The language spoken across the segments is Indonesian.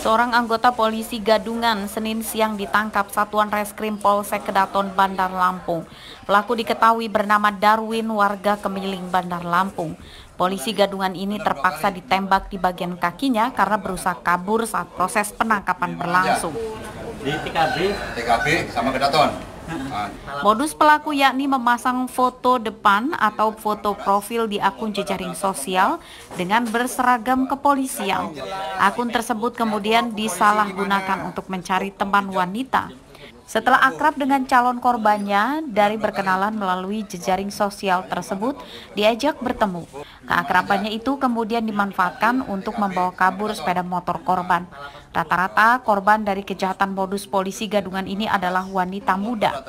Seorang anggota polisi gadungan Senin siang ditangkap Satuan Reskrim Polsek Kedaton Bandar Lampung. Pelaku diketahui bernama Darwin warga Kemiling Bandar Lampung. Polisi gadungan ini terpaksa ditembak di bagian kakinya karena berusaha kabur saat proses penangkapan berlangsung. Di TKB? TKB sama Kedaton. Modus pelaku yakni memasang foto depan atau foto profil di akun jejaring sosial dengan berseragam kepolisian. Akun tersebut kemudian disalahgunakan untuk mencari teman wanita. Setelah akrab dengan calon korbannya, dari berkenalan melalui jejaring sosial tersebut, diajak bertemu. Keakrabannya itu kemudian dimanfaatkan untuk membawa kabur sepeda motor korban. Rata-rata korban dari kejahatan modus polisi gadungan ini adalah wanita muda.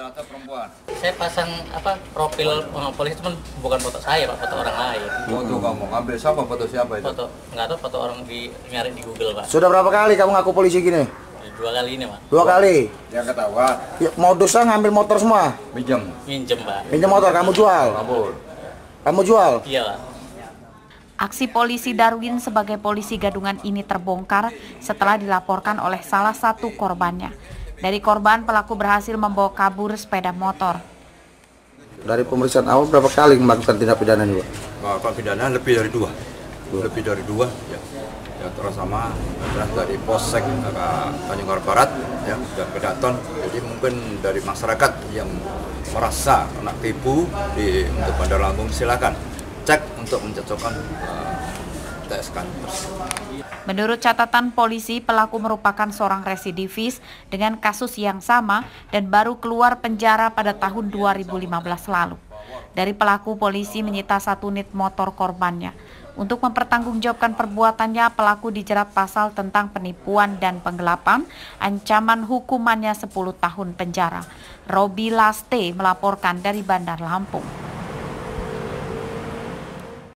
Saya pasang apa profil uh, polisi cuma bukan foto saya pak, foto orang lain. Foto kamu ambil siapa foto siapa itu? Foto nggak tahu foto orang di nyari di Google pak. Sudah berapa kali kamu ngaku polisi gini? Dua kali ini pak. Dua kali. Yang ketahuan Ya, modusnya ngambil motor semua. minjem. Minjem pak. Pinjam motor kamu jual. Kabur. Kamu jual. Iya pak. Aksi polisi Darwin sebagai polisi gadungan ini terbongkar setelah dilaporkan oleh salah satu korbannya. Dari korban, pelaku berhasil membawa kabur sepeda motor. Dari pemeriksaan awal berapa kali melakukan tindak pidana ini, Pak? Melakukan pidana lebih dari dua, lebih dari dua, ya. Ya terutama adalah dari Polsek eh, Tanjung Karang Barat, ya, dan Kedaton. Jadi mungkin dari masyarakat yang merasa kena tipu di untuk Bandar Lampung silakan cek untuk mencocokkan uh, TSK tersebut. Menurut catatan polisi, pelaku merupakan seorang residivis dengan kasus yang sama dan baru keluar penjara pada tahun 2015 lalu. Dari pelaku, polisi menyita satu unit motor korbannya. Untuk mempertanggungjawabkan perbuatannya, pelaku dijerat pasal tentang penipuan dan penggelapan, ancaman hukumannya 10 tahun penjara. Robi Laste melaporkan dari Bandar Lampung.